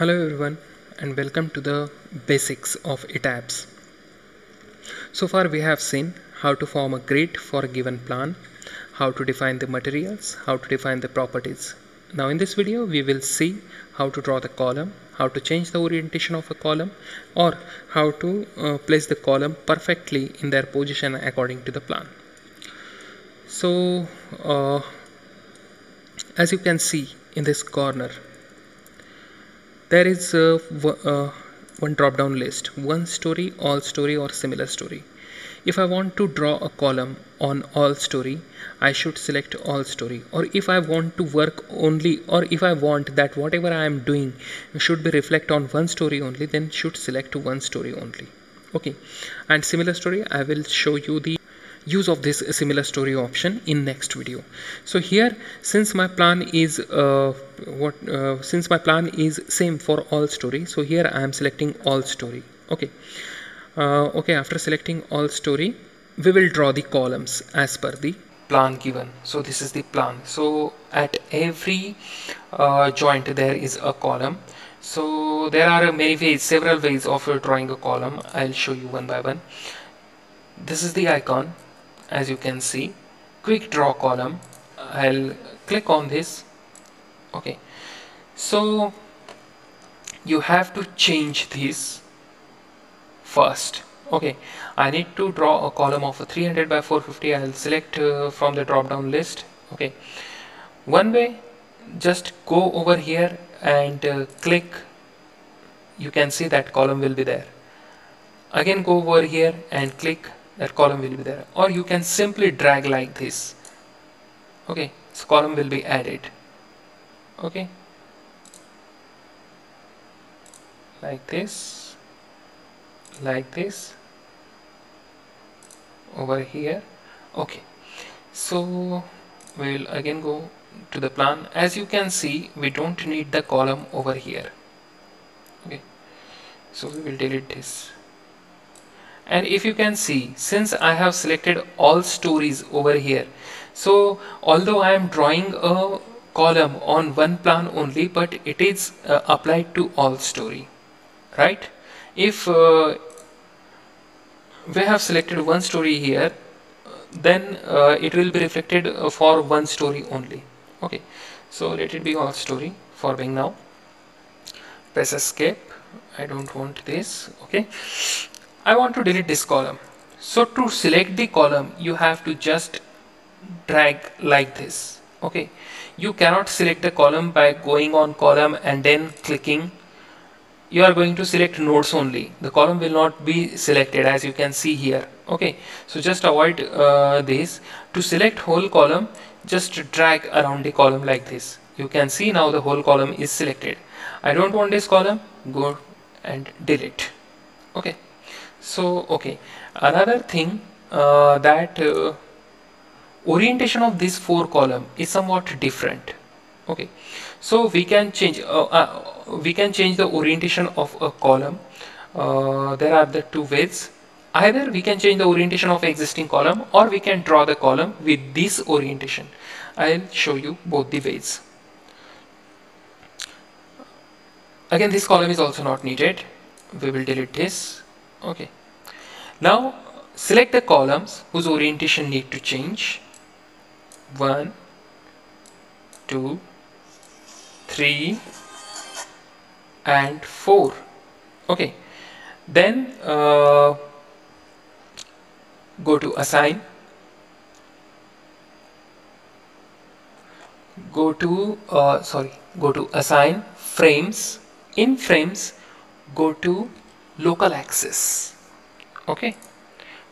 Hello everyone and welcome to the basics of ETABS. So far we have seen how to form a grid for a given plan, how to define the materials, how to define the properties. Now in this video we will see how to draw the column, how to change the orientation of a column or how to uh, place the column perfectly in their position according to the plan. So uh, as you can see in this corner there is uh, one drop down list. One story all story or similar story. If I want to draw a column on all story I should select all story. Or if I want to work only or if I want that whatever I am doing should be reflect on one story only then should select one story only. Okay. And similar story I will show you the use of this similar story option in next video. So here since my plan is uh, what uh, since my plan is same for all story so here I am selecting all story. Okay. Uh, okay after selecting all story we will draw the columns as per the plan given. So this is the plan. So at every uh, joint there is a column. So there are many ways several ways of drawing a column. I'll show you one by one. This is the icon as you can see. Quick draw column. I'll click on this. Okay. So you have to change this first. Okay. I need to draw a column of 300 by 450 I'll select uh, from the drop down list. Okay. One way just go over here and uh, click. You can see that column will be there. Again go over here and click that column will be there. Or you can simply drag like this. Okay so column will be added. Okay. Like this. Like this. Over here. Okay. So we'll again go to the plan. As you can see we don't need the column over here. Okay. So we will delete this and if you can see since I have selected all stories over here so although I am drawing a column on one plan only but it is uh, applied to all story right? If uh, we have selected one story here then uh, it will be reflected uh, for one story only. Okay. So let it be all story for being now. Press escape. I don't want this. Okay I want to delete this column. So to select the column you have to just drag like this okay? You cannot select the column by going on column and then clicking. You are going to select nodes only. The column will not be selected as you can see here okay? So just avoid uh, this. To select whole column just drag around the column like this. You can see now the whole column is selected. I don't want this column. Go and delete okay so okay. Another thing uh, that uh, orientation of this four column is somewhat different. Okay. So we can change uh, uh we can change the orientation of a column. Uh, there are the two ways. Either we can change the orientation of existing column or we can draw the column with this orientation. I'll show you both the ways. Again this column is also not needed. We will delete this okay. Now select the columns whose orientation need to change. One two three and 4 okay. Then uh, go to assign. Go to uh, sorry go to assign frames. In frames go to local axis. Okay?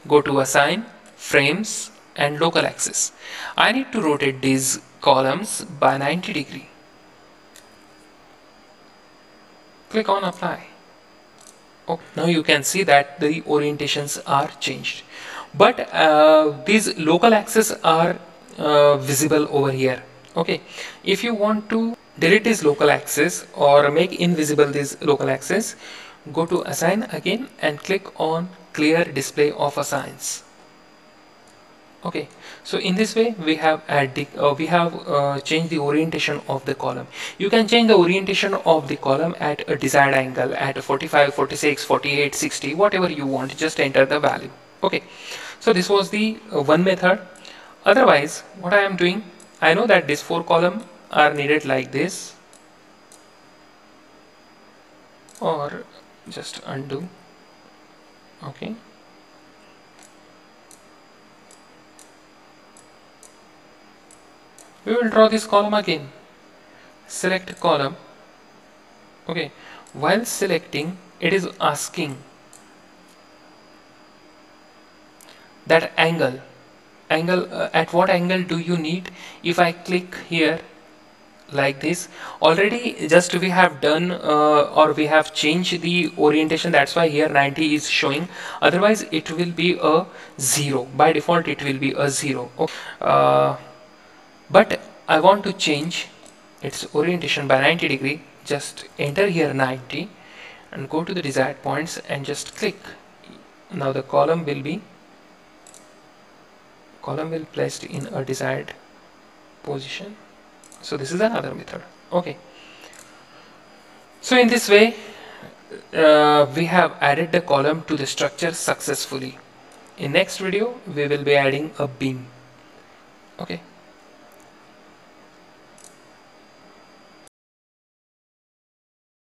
Go to assign frames and local axis. I need to rotate these columns by 90 degree. Click on apply. Oh, now you can see that the orientations are changed. But uh, these local axes are uh, visible over here. Okay? If you want to delete this local axis or make invisible this local axis go to assign again and click on clear display of assigns. Okay so in this way we have added uh, we have uh, changed the orientation of the column. You can change the orientation of the column at a desired angle at 45 46 48 60 whatever you want. Just enter the value. Okay so this was the uh, one method. Otherwise what I am doing I know that these four column are needed like this. Or just undo. Okay. We will draw this column again. Select column. Okay. While selecting it is asking that angle. Angle uh, at what angle do you need? If I click here like this. Already just we have done uh, or we have changed the orientation. That's why here 90 is showing. Otherwise it will be a zero. By default it will be a zero. Uh, but I want to change its orientation by 90 degree. Just enter here 90 and go to the desired points and just click. Now the column will be column will placed in a desired position so this is another method. Okay. So in this way uh, we have added the column to the structure successfully. In next video we will be adding a beam. Okay